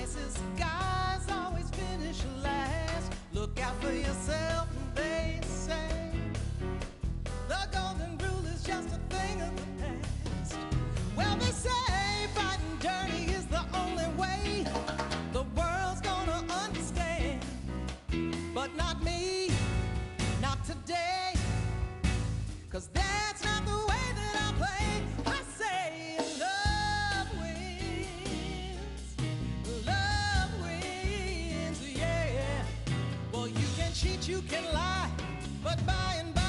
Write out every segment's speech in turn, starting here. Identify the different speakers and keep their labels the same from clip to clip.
Speaker 1: nicest guys always finish last. Look out for yourself. cheat, you can lie, but by and by.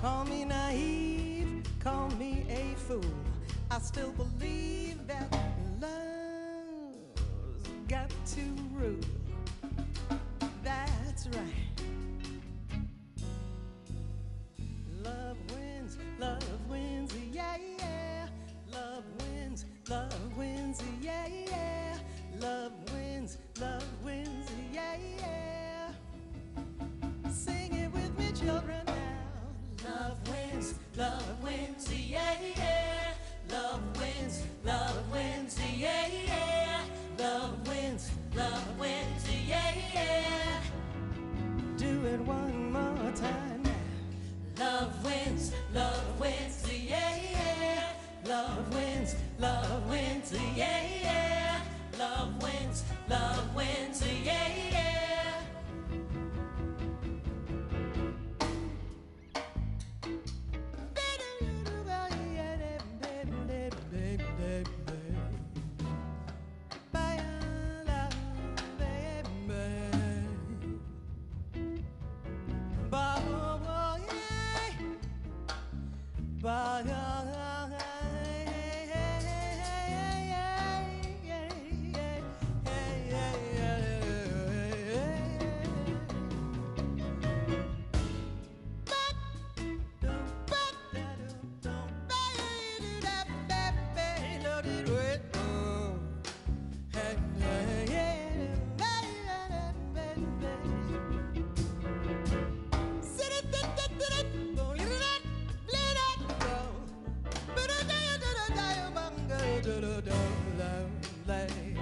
Speaker 1: Call me naive, call me a fool. I still believe that love's got to rule. That's right. Love wins, love wins, yeah, yeah. Love wins, love wins, yeah, yeah. Love wins, love love. don't love like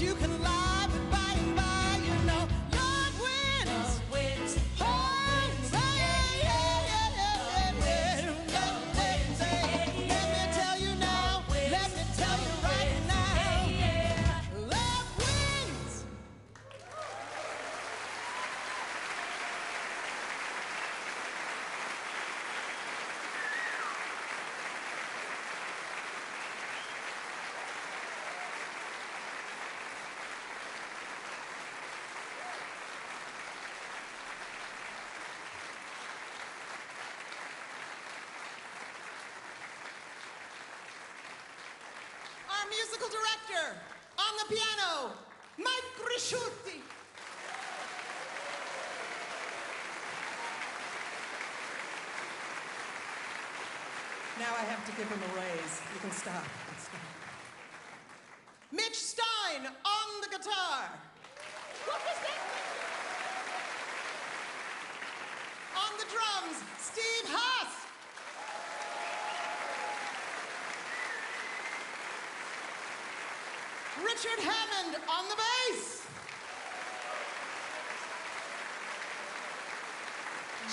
Speaker 1: you can musical director on the piano, Mike Grisciuti. Now I have to give him a raise. You can stop. Stop. Mitch Stein on the guitar. What was that? On the drums, Steve Huss. Richard Hammond on the bass.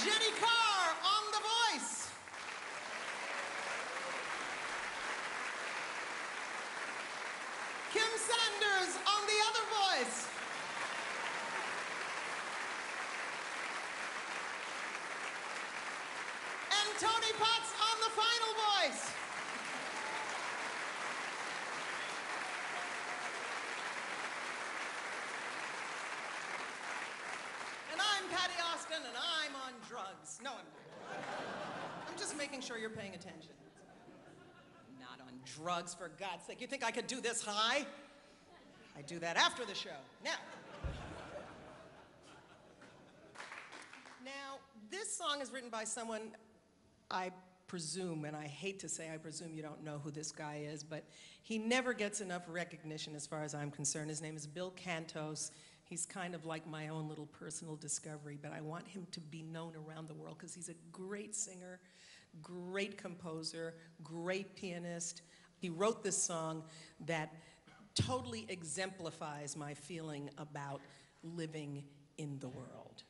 Speaker 1: Jenny Carr on the voice. Kim Sanders on the other voice. And Tony Potts on the final voice. And I'm Patti Austin, and I'm on drugs. No, I'm not. I'm just making sure you're paying attention. Not on drugs, for God's sake. You think I could do this high? I do that after the show. Now. Now, this song is written by someone I presume, and I hate to say I presume you don't know who this guy is, but he never gets enough recognition as far as I'm concerned. His name is Bill Cantos. He's kind of like my own little personal discovery, but I want him to be known around the world because he's a great singer, great composer, great pianist. He wrote this song that totally exemplifies my feeling about living in the world.